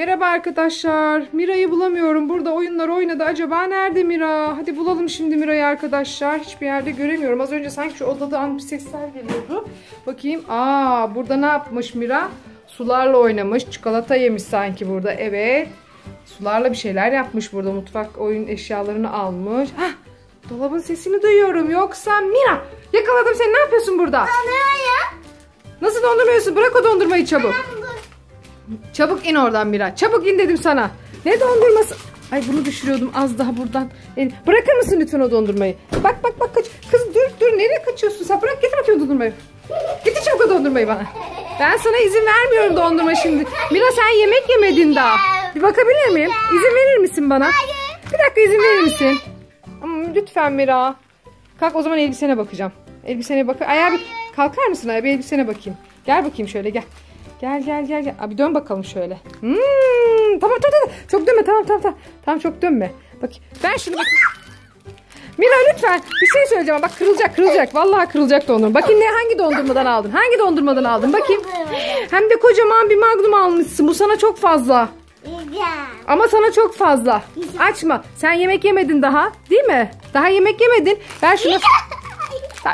Merhaba arkadaşlar. Mira'yı bulamıyorum. Burada oyunlar oynadı. Acaba nerede Mira? Hadi bulalım şimdi Mira'yı arkadaşlar. Hiçbir yerde göremiyorum. Az önce sanki şu odadan bir sesler geliyordu. Bakayım. Aa, burada ne yapmış Mira? Sularla oynamış. Çikolata yemiş sanki burada. Evet. Sularla bir şeyler yapmış burada. Mutfak oyun eşyalarını almış. Hah, dolabın sesini duyuyorum. Yoksa Mira. Yakaladım seni. Ne yapıyorsun burada? Nasıl dondurmuyorsun? Bırak o dondurmayı çabuk. Çabuk in oradan Mira. Çabuk in dedim sana. Ne dondurması? Ay bunu düşürüyordum az daha buradan. Bırakır mısın lütfen o dondurmayı? Bak bak bak kaç. Kız dur dur nereye kaçıyorsun sen? Bırak getir bakayım dondurmayı. Getir çabuk o dondurmayı bana. Ben sana izin vermiyorum dondurma şimdi. Mira sen yemek yemedin daha. Bir bakabilir miyim? İzin verir misin bana? Bir dakika izin verir misin? Hmm, lütfen Mira. Kalk o zaman elbisene bakacağım. Elbisene bak. Ayağa bir kalkar mısın ayağa bir elbisene bakayım. Gel bakayım şöyle gel. Gel gel gel gel. Abi dön bakalım şöyle. Hmm, tamam tamam tamam. Çok dönme tamam tamam tamam. Tamam çok dönme. Bak ben şunu bak. Mira lütfen bir şey söyleyeceğim bak kırılacak kırılacak. Vallahi kırılacak dondurma. Bakayım ne hangi dondurmadan aldın? Hangi dondurmadan aldın? Bakayım. Hem de kocaman bir magnum almışsın. Bu sana çok fazla. Ama sana çok fazla. Açma. Sen yemek yemedin daha. Değil mi? Daha yemek yemedin. Ver şunu.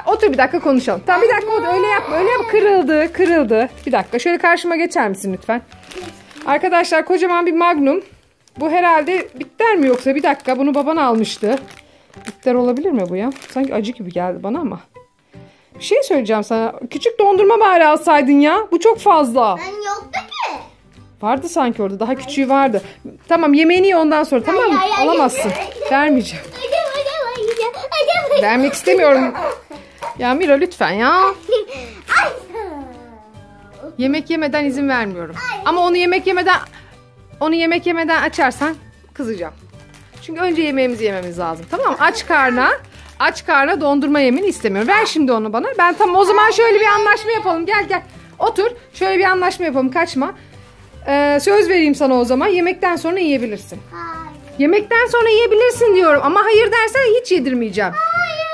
Otur bir dakika konuşalım. Tamam bir dakika otur. Öyle yapma. Öyle yapma. Kırıldı. Kırıldı. Bir dakika. Şöyle karşıma geçer misin lütfen? Arkadaşlar kocaman bir magnum. Bu herhalde bitter mi yoksa? Bir dakika. Bunu baban almıştı. Bitter olabilir mi bu ya? Sanki acı gibi geldi bana ama. Bir şey söyleyeceğim sana. Küçük dondurma bari alsaydın ya. Bu çok fazla. Ben yoktu ki. Vardı sanki orada. Daha küçüğü vardı. Tamam yemeğini ye ondan sonra. Tamam mı? Alamazsın. Vermeyeceğim. Vermek istemiyorum. Ya Mira lütfen ya. Yemek yemeden izin vermiyorum. Ama onu yemek yemeden onu yemek yemeden açarsan kızacağım. Çünkü önce yemeğimizi yememiz lazım. Tamam mı? Aç karna aç karna dondurma yemeni istemiyorum. Ver şimdi onu bana. Ben tamam o zaman şöyle bir anlaşma yapalım. Gel gel. Otur. Şöyle bir anlaşma yapalım. Kaçma. Ee, söz vereyim sana o zaman. Yemekten sonra yiyebilirsin. Hayır. Yemekten sonra yiyebilirsin diyorum. Ama hayır dersen hiç yedirmeyeceğim. Hayır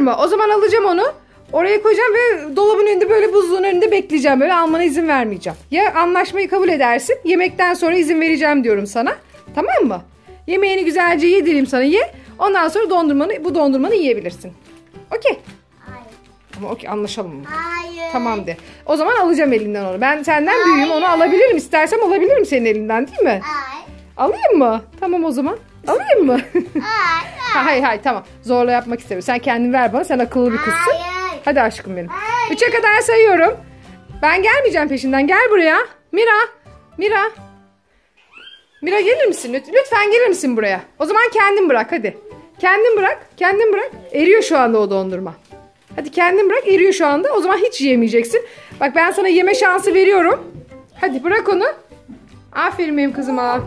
mı? O zaman alacağım onu. Oraya koyacağım ve dolabın önünde böyle buzluğun önünde bekleyeceğim. Böyle almana izin vermeyeceğim. Ya anlaşmayı kabul edersin. Yemekten sonra izin vereceğim diyorum sana. Tamam mı? Yemeğini güzelce yedireyim sana ye. Ondan sonra dondurmanı bu dondurmanı yiyebilirsin. Okey. Hayır. Ama okey anlaşalım mı? Hayır. Tamam de. O zaman alacağım elinden onu. Ben senden büyüğüm onu alabilirim. İstersem alabilirim senin elinden değil mi? Hayır. Alayım mı? Tamam o zaman. Alayım mı? Hayır. Ha, hayır hayır tamam. Zorla yapmak istemiyorum. Sen kendin ver bana. Sen akıllı bir kızsın. Hayır. Hadi aşkım benim. Hayır. Üçe kadar sayıyorum. Ben gelmeyeceğim peşinden. Gel buraya. Mira. Mira. Mira gelir misin? Lüt- Lütfen gelir misin buraya? O zaman kendin bırak hadi. Kendin bırak. Kendin bırak. Eriyor şu anda o dondurma. Hadi kendin bırak. Eriyor şu anda. O zaman hiç yiyemeyeceksin. Bak ben sana yeme şansı veriyorum. Hadi bırak onu. Aferin benim kızıma.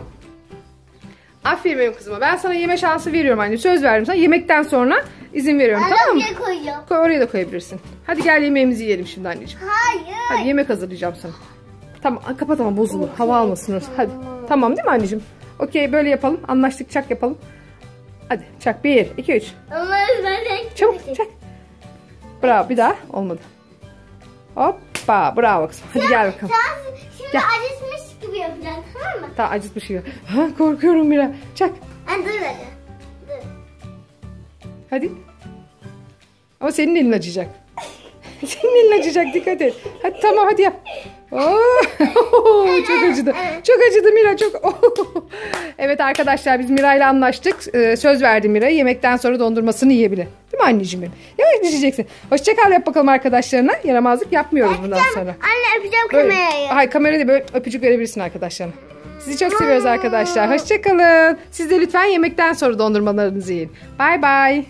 Aferin benim kızıma. Ben sana yeme şansı veriyorum anne. Söz verdim sana. Yemekten sonra izin veriyorum. tamam mı? Arabaya koyuyorum. Koy oraya da koyabilirsin. Hadi gel yemeğimizi yiyelim şimdi anneciğim. Hayır. Hadi yemek hazırlayacağım sana. Tamam kapat ama bozulur. Hava almasın orası. Hadi. Tamam değil mi anneciğim? Okey böyle yapalım. Anlaştık çak yapalım. Hadi çak. Bir, iki, üç. Ama ben Çabuk çak. Bravo bir daha. Olmadı. Hoppa bravo kızım. Hadi gel bakalım. Sen şimdi Gel. acıtmış gibi yapacaksın tamam mı? Daha acıtmış gibi. Ha, korkuyorum Mira. Çak. Ha, dur hadi. Dur. Hadi. Ama senin elin acıyacak. senin elin acıyacak dikkat et. Hadi tamam hadi yap. Oo, çok acıdı. Çok acıdı Mira çok. evet arkadaşlar biz Mira ile anlaştık. Ee, söz verdim Mira. Yemekten sonra dondurmasını yiyebilir. Mi anneciğim benim? Yavaş yiyeceksin. Hoşçakal yap bakalım arkadaşlarına. Yaramazlık yapmıyoruz bundan sonra. Anne öpeceğim Böyle. kamerayı. Hayır kamerada böyle öpücük verebilirsin arkadaşlarına. Sizi çok seviyoruz arkadaşlar. Hoşçakalın. Siz de lütfen yemekten sonra dondurmalarınızı yiyin. Bay bay.